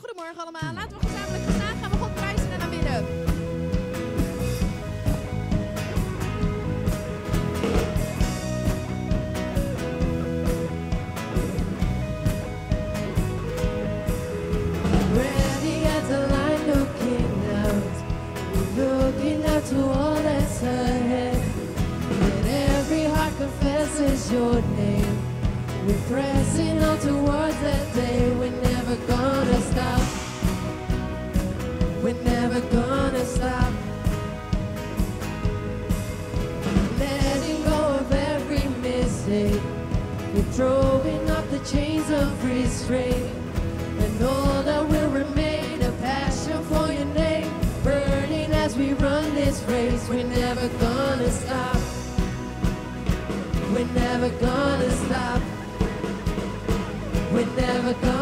goedemorgen allemaal. Laten we gezamenlijk vandaag gaan we God prijzen en aanbidden. Ready at the line, looking out, looking out to all that's ahead. And every heart confesses your name. We're pressing on towards that throwing off the chains of restraint, and all that will remain a passion for your name, burning as we run this race. We're never gonna stop. We're never gonna stop. We're never gonna.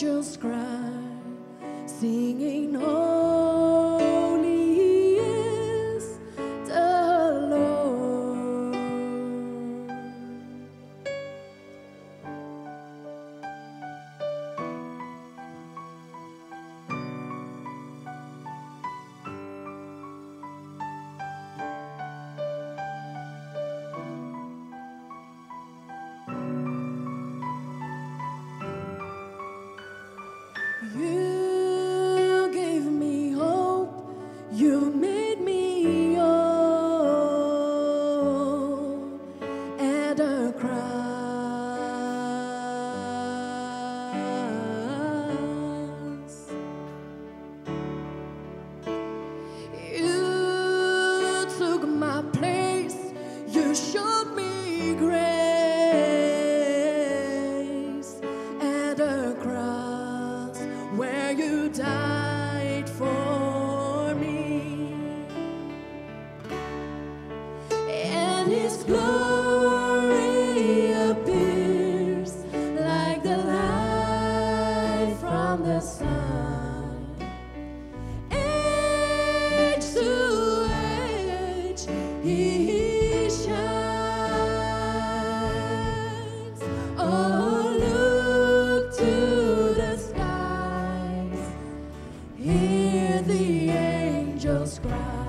angels cry, singing. Oh, You. you died for me. And his glory appears like the light from the sun. the angels cry.